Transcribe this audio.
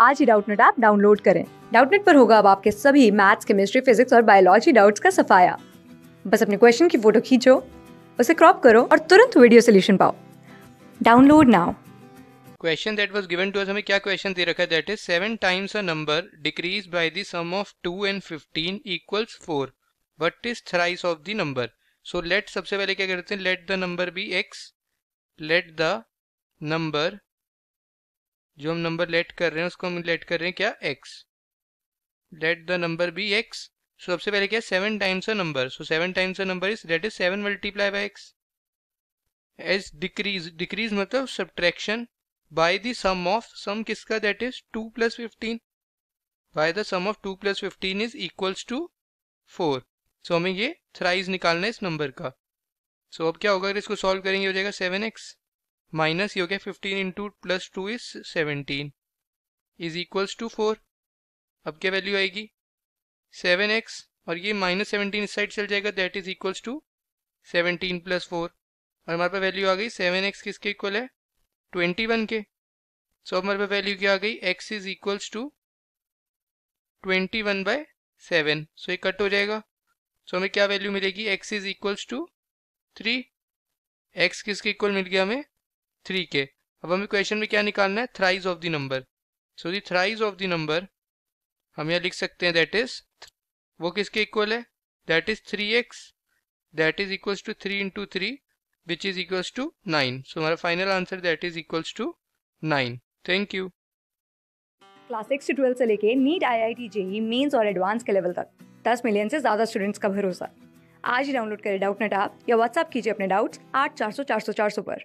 आज ही Doubtnut app download करें। डाउटनेट पर होगा अब आपके सभी मैथ्स, केमिस्ट्री, फिजिक्स और बायोलॉजी डाउट्स का सफाया। बस अपने क्वेश्चन की फ़ोटो खींचो, उसे क्रॉप करो और तुरंत वीडियो सोल्यूशन पाओ। Download now. Question that was given to us हमें क्या क्वेश्चन दे रखा है? That is seven times a number decrease by the sum of two and fifteen equals four what is thrice of the number so let सबसे पहले क्या करते हैं? Let the number be X let the number जो हम number late कर रहे हैं उसको हम लेट कर रहे हैं क्या? X let the number be X so सबसे पहले क्या? Seven times a number so seven times a number is that is seven multiply by X as decrease decrease मतलब subtraction by the sum of sum किसका that is two plus fifteen by the sum of two plus fifteen is equals to four so हमें ये thrice निकालना है इस number का. सो so, अब क्या होगा? अगर इसको सॉल्व करेंगे हो जाएगा सेवन एक्स माइनस ये हो गया fifteen into plus two is seventeen is equals to four अब क्या वैल्यू आएगी? सेवन एक्स और ये माइनस सेवनटीन इस साइड चल जाएगा that is equals to seventeen plus four और हमारे पास वैल्यू आ गई सेवन एक्स किसके इक्वल है? ट्वेंटी वन के. सो so, हमारे पास वैल्यू क्या आ गई? X is equals to twenty one by seven so ये कट हो जाएगा. सो so, हमें क्या वैल्यू मिलेगी? X is equals to three X किसके इक्वल मिल गया हमें? थ्री के। अब हमें क्वेश्चन में क्या निकालना है? Thrice of the number so the thrice of the number हम यहाँ लिख सकते हैं दैट इज़ वो किसके इक्वल है? That is three x that is equals to three into three which is equals to nine so हमारा final answer that is equals to nine thank you class six से twelfth से लेके NEET I I T JEE mains और advance के level तक, दस million से ज़्यादा स्टूडेंट्स का भरोसा। आज ही डाउनलोड करें डाउट नेट आप या व्हाट्सअप कीजिए अपने डाउट्स आठ चार सौ चार सौ चार सौ पर।